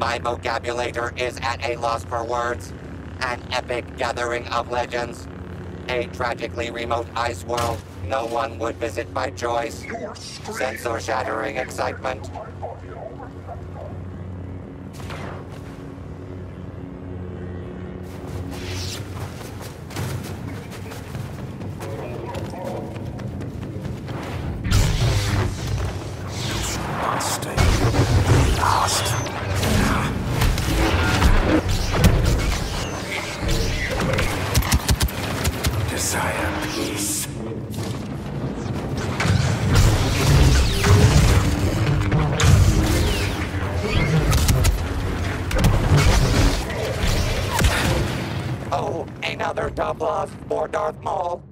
My vocabulator is at a loss for words. An epic gathering of legends. A tragically remote ice world no one would visit by choice. Sensor-shattering excitement. Desire peace. Oh, another tough loss for Darth Maul.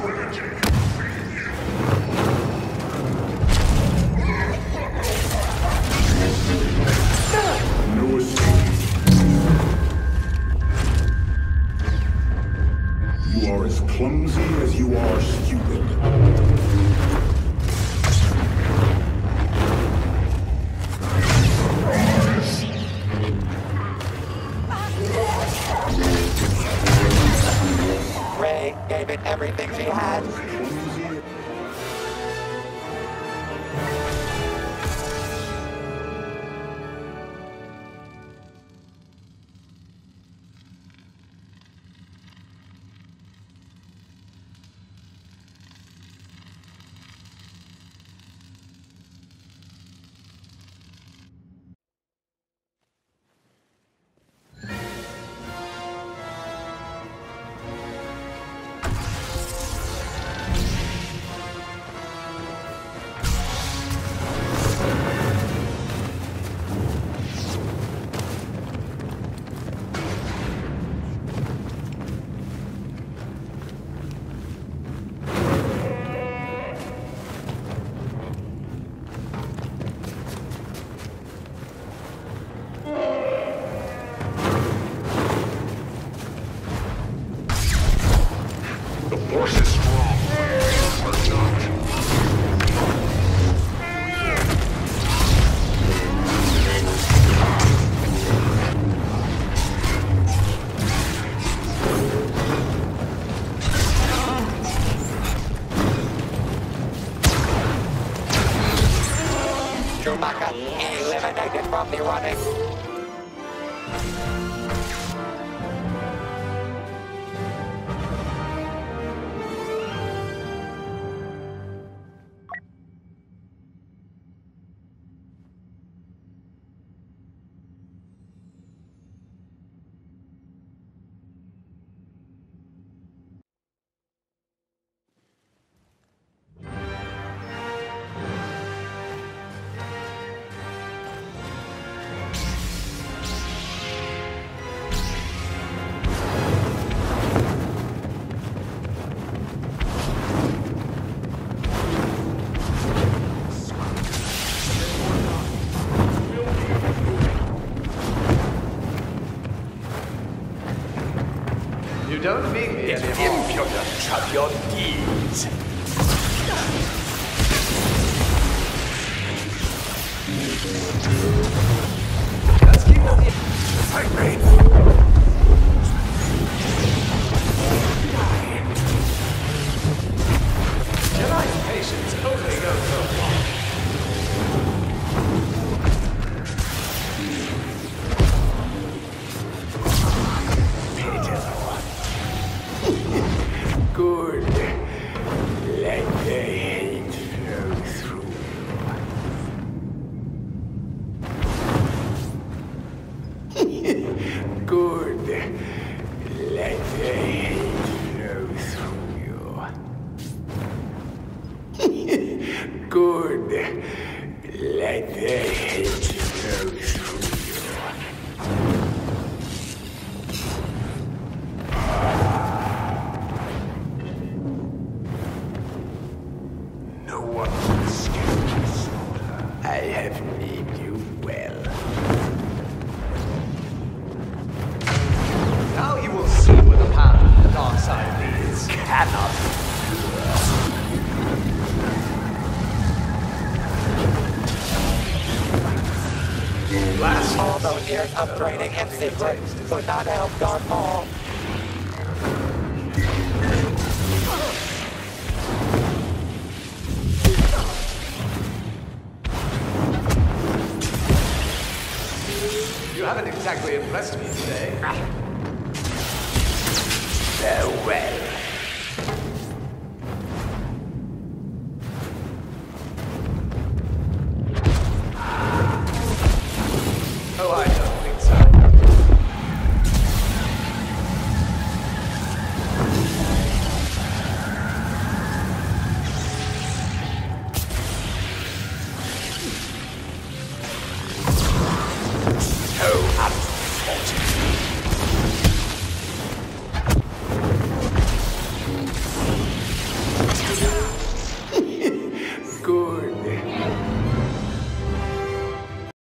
No Música Chewbacca eliminated from the running. Don't mean me It's anymore. of your deeds. Let's keep the... Fight me. Let the hate flow through you. No Last All those years of training in secret could not help Darth Maul. You haven't exactly impressed me today. Farewell.